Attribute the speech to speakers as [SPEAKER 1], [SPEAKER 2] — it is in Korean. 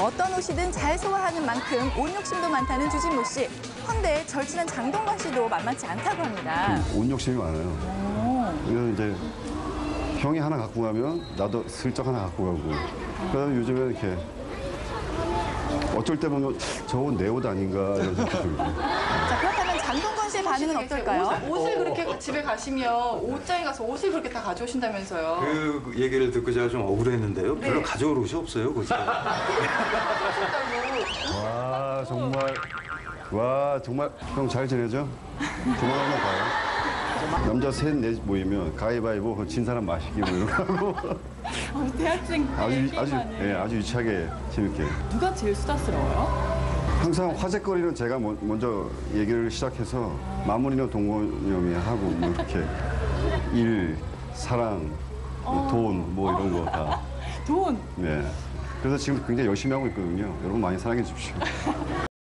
[SPEAKER 1] 어떤 옷이든 잘 소화하는 만큼 옷 욕심도 많다는 주진모 씨. 헌데 절친한 장동건 씨도 만만치 않다고 합니다.
[SPEAKER 2] 옷 욕심이 많아요. 그래서 이제 형이 하나 갖고 가면 나도 슬쩍 하나 갖고 가고. 그래서 요즘에 이렇게 어쩔 때 보면 저 옷 내 옷 아닌가 이런 생각이 들고.
[SPEAKER 1] 반응은 어떨까요?
[SPEAKER 3] 옷, 옷을 그렇게 집에 가시면 옷장에 가서 옷을 그렇게 다 가져오신다면서요.
[SPEAKER 4] 그 얘기를 듣고 제가 좀 억울했는데요. 별로 가져올 옷이 없어요, 그죠?
[SPEAKER 2] 와 정말 와 정말 형 잘 지내죠? 조만간 한번 봐요. 남자 셋 넷 모이면 가위바위보 그진 사람 마시기 뭐 이런 거 하고
[SPEAKER 3] 대학생
[SPEAKER 2] 아주 아주 예, 아주 유치하게 재밌게
[SPEAKER 3] 누가 제일 수다스러워요?
[SPEAKER 2] 항상 화제거리는 제가 먼- 먼저 얘기를 시작해서 마무리는 형이 하고 뭐 이렇게 일 사랑 돈뭐 이런 거 다.
[SPEAKER 3] 돈.
[SPEAKER 2] 네. 그래서 지금 굉장히 열심히 하고 있거든요. 여러분 많이 사랑해 주십시오.